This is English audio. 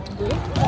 like this.